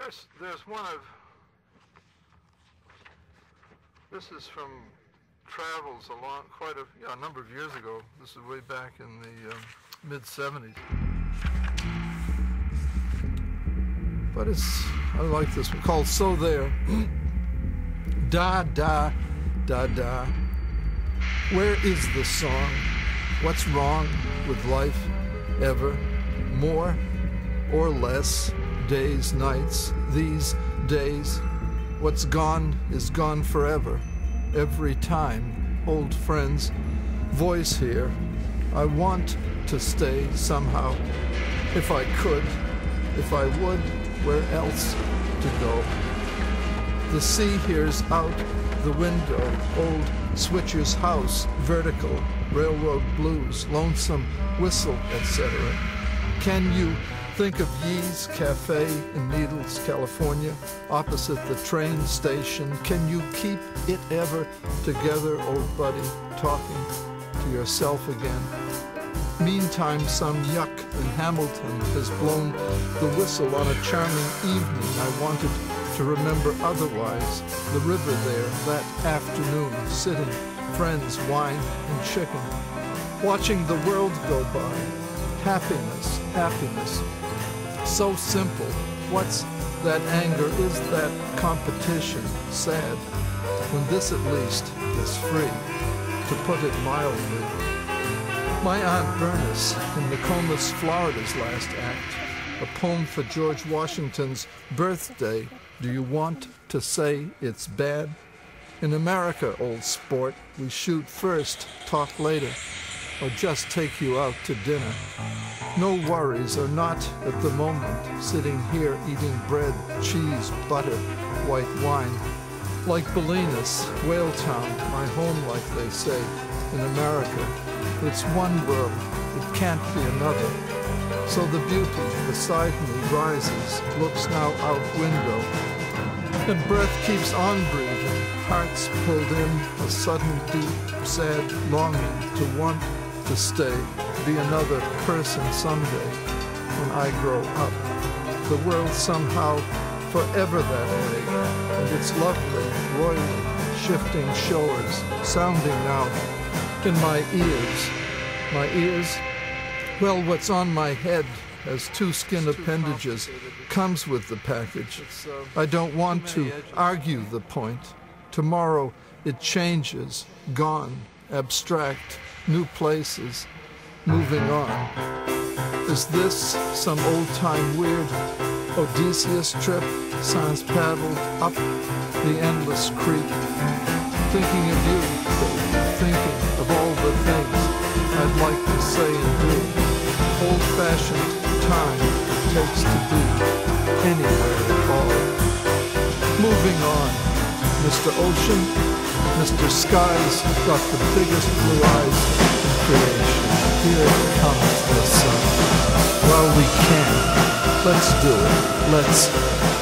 there's there's one of this is from travels a long quite a yeah, a number of years ago. This is way back in the um, mid 70s. But it's I like this one called So There. da da da da. Where is the song? What's wrong with life ever? More or less days, nights, these days. What's gone is gone forever. Every time, old friends, voice here. I want to stay somehow. If I could, if I would, where else to go? The sea hears out the window, old switcher's house, vertical, railroad blues, lonesome whistle, etc. Can you think of Yee's Cafe in Needles, California, opposite the train station? Can you keep it ever together, old buddy, talking to yourself again? Meantime, some yuck in Hamilton has blown the whistle on a charming evening I wanted to remember otherwise. The river there, that afternoon, sitting, friends, wine and chicken, watching the world go by. Happiness, happiness. So simple. What's that anger? Is that competition sad? When this at least is free, to put it mildly. My Aunt Bernice in Nokomis, Florida's last act, a poem for George Washington's birthday. Do you want to say it's bad? In America, old sport, we shoot first, talk later, or just take you out to dinner. No worries are not at the moment, sitting here eating bread, cheese, butter, white wine. Like Bolinas, Whaletown, my home, like they say, in America. It's one world, it can't be another. So the beauty beside me rises, looks now out window, and breath keeps on breathing, hearts pulled in, a sudden deep, sad longing to want to stay, be another person someday when I grow up. The world somehow forever that way, and it's lovely, roiling, shifting shores, sounding now in my ears. My ears, well, what's on my head as two skin appendages comes with the package. I don't want to argue the point. Tomorrow it changes, gone, abstract, new places, moving on. Is this some old-time weird Odysseus trip, sans paddled up the endless creek? Thinking of you, thinking of all the things I'd like to say and do. Old-fashioned time takes to be anywhere at all. Moving on, Mr. Ocean, Mr. Sky's got the biggest blue eyes in creation. Here comes the sun. While we can, let's do it. Let's